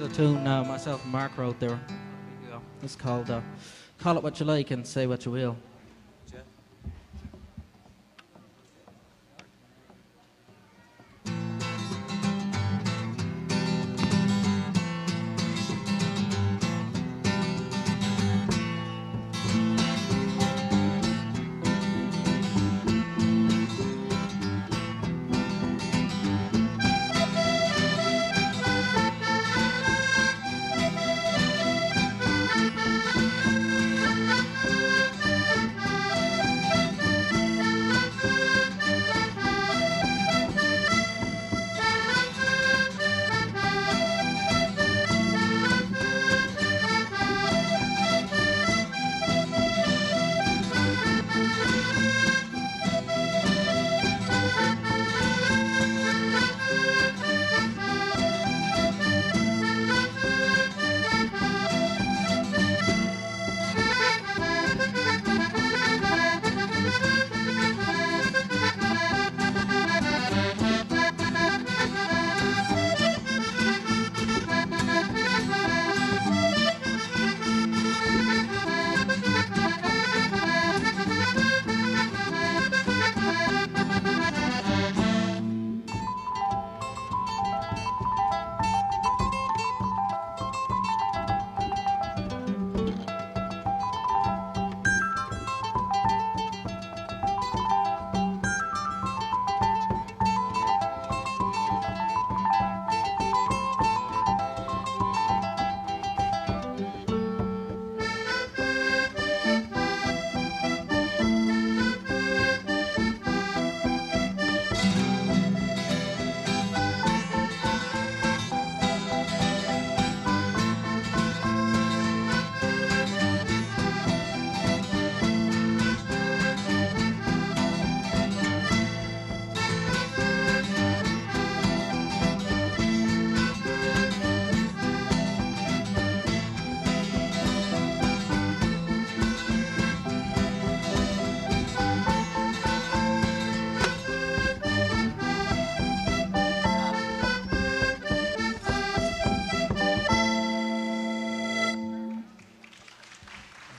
is a tune uh, myself and Mark wrote there. It's called uh, Call It What You Like and Say What You Will. Thank you